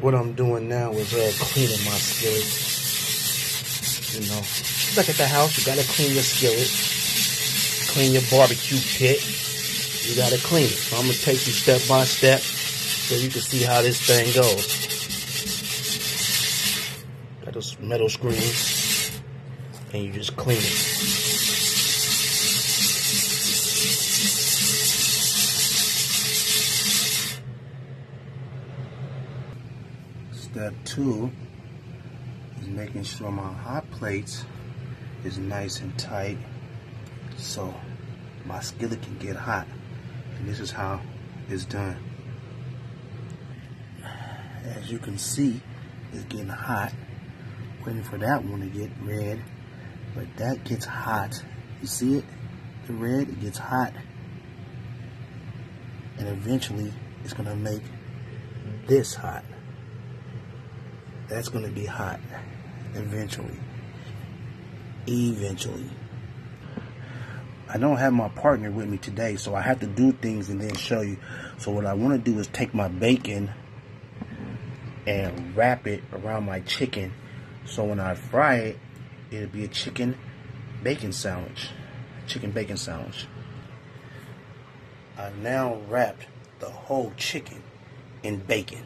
what I'm doing now is uh, cleaning my skillet. You know, back at the house, you gotta clean your skillet, clean your barbecue pit. You gotta clean it. So I'm gonna take you step by step so you can see how this thing goes. Got those metal screens, and you just clean it. Step two is making sure my hot plates is nice and tight so my skillet can get hot. And this is how it's done. As you can see, it's getting hot. Waiting for that one to get red. But that gets hot. You see it? The red, it gets hot. And eventually, it's going to make this hot that's going to be hot eventually. Eventually. I don't have my partner with me today, so I have to do things and then show you. So what I want to do is take my bacon and wrap it around my chicken. So when I fry it, it'll be a chicken bacon sandwich. Chicken bacon sandwich. I've now wrapped the whole chicken in bacon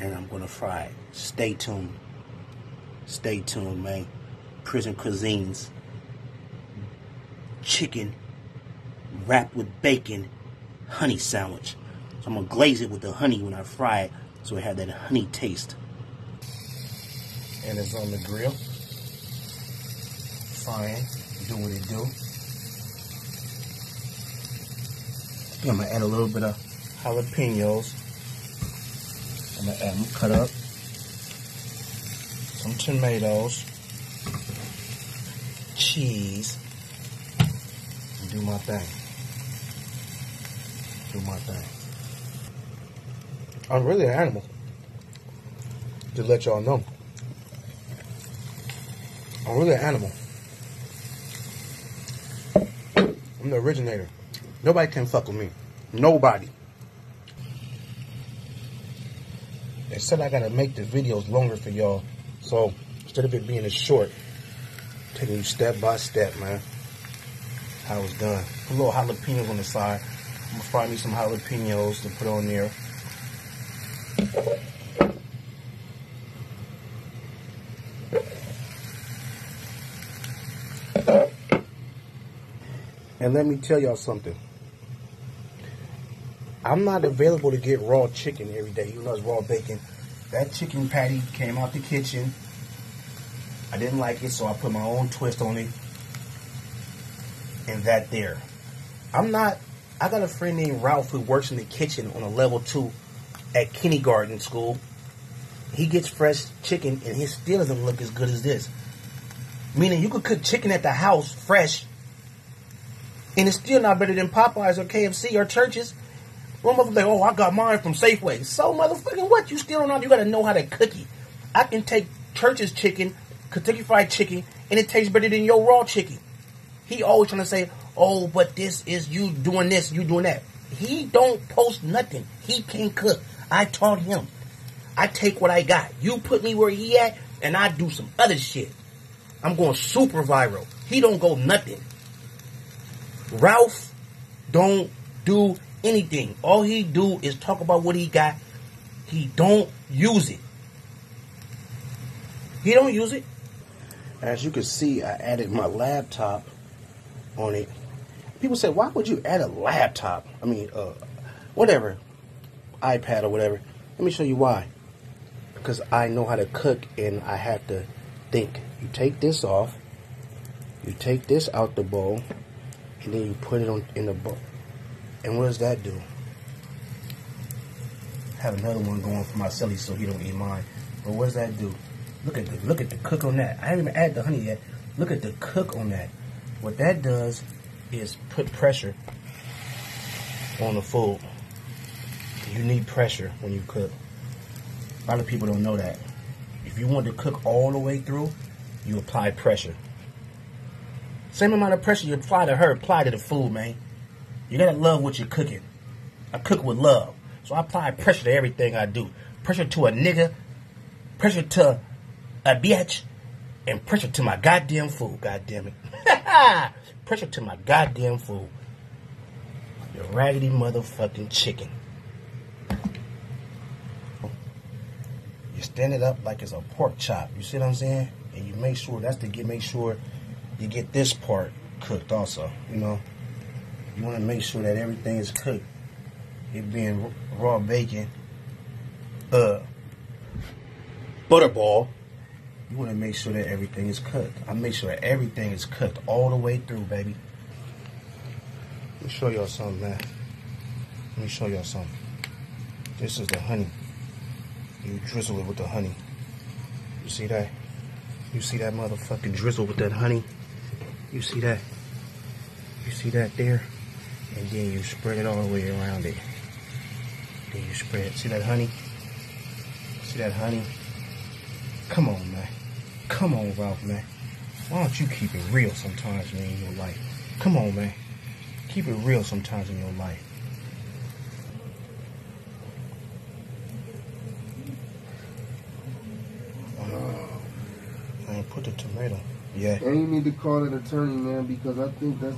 and I'm gonna fry it. Stay tuned. Stay tuned, man. Prison cuisines. Chicken wrapped with bacon, honey sandwich. So I'm gonna glaze it with the honey when I fry it, so it have that honey taste. And it's on the grill. Frying, do what it do. I'm gonna add a little bit of jalapenos. Add them cut up. Some tomatoes. Cheese. And do my thing. Do my thing. I'm really an animal. To let y'all know. I'm really an animal. I'm the originator. Nobody can fuck with me. Nobody. They said I gotta make the videos longer for y'all. So instead of it being a short, taking you step by step, man. How it's done. Put a little jalapenos on the side. I'm gonna fry me some jalapenos to put on there. And let me tell y'all something. I'm not available to get raw chicken every day. You know it's raw bacon. That chicken patty came out the kitchen. I didn't like it, so I put my own twist on it. And that there. I'm not I got a friend named Ralph who works in the kitchen on a level two at kindergarten school. He gets fresh chicken and his still doesn't look as good as this. Meaning you could cook chicken at the house fresh and it's still not better than Popeyes or KFC or Church's. One motherfucker like, oh, I got mine from Safeway. So motherfucking what? You still don't know? You gotta know how to cook it. I can take Church's chicken, Kentucky Fried Chicken, and it tastes better than your raw chicken. He always trying to say, oh, but this is you doing this, you doing that. He don't post nothing. He can't cook. I taught him. I take what I got. You put me where he at, and I do some other shit. I'm going super viral. He don't go nothing. Ralph don't do anything. All he do is talk about what he got. He don't use it. He don't use it. As you can see, I added my laptop on it. People say, why would you add a laptop? I mean, uh, whatever, iPad or whatever. Let me show you why. Because I know how to cook and I have to think. You take this off, you take this out the bowl, and then you put it on in the bowl. And what does that do? Have another one going for my celly so he don't eat mine. But what does that do? Look at the look at the cook on that. I haven't even added the honey yet. Look at the cook on that. What that does is put pressure on the food. You need pressure when you cook. A lot of people don't know that. If you want to cook all the way through, you apply pressure. Same amount of pressure you apply to her, apply to the food, man. You gotta love what you're cooking. I cook with love. So I apply pressure to everything I do. pressure to a nigga, pressure to a bitch, and pressure to my goddamn food. Goddamn it. pressure to my goddamn food. You raggedy motherfucking chicken. You stand it up like it's a pork chop. You see what I'm saying? And you make sure that's to get make sure you get this part cooked also. You know, you want to make sure that everything is cooked. It being raw bacon, uh, butterball. You want to make sure that everything is cooked. I make sure that everything is cooked all the way through, baby. Let me show y'all something, man. Let me show y'all something. This is the honey. You drizzle it with the honey. You see that? You see that motherfucking drizzle with that honey? You see that? You see that there? And then you spread it all the way around it. Then you spread. it. See that honey? See that honey? Come on, man. Come on, Ralph, man. Why don't you keep it real sometimes, man, in your life? Come on, man. Keep it real sometimes in your life. Oh. Ain't put the tomato. Yeah. And you need to call an attorney, man, because I think that's